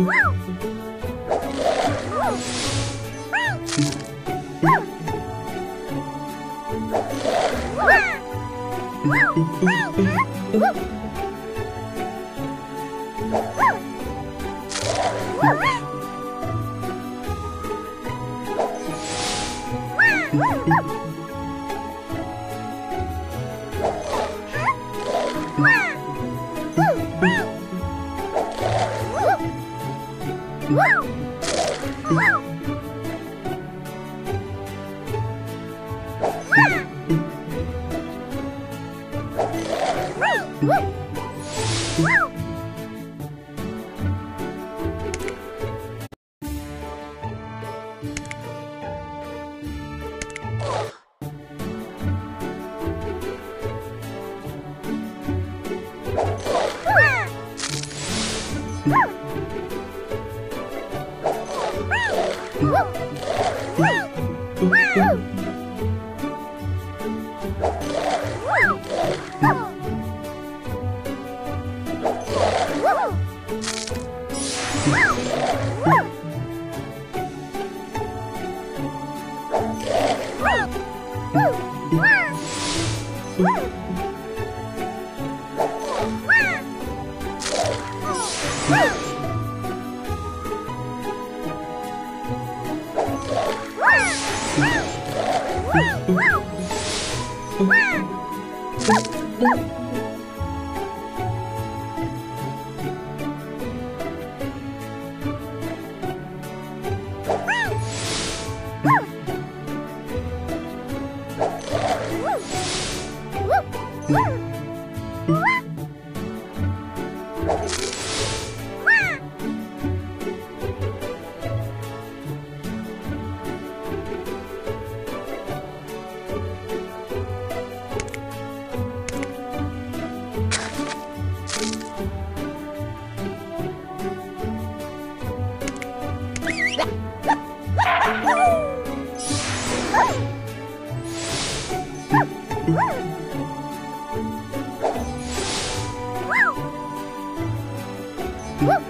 Wow! Woo! Woo! Woo! Ah! Woo!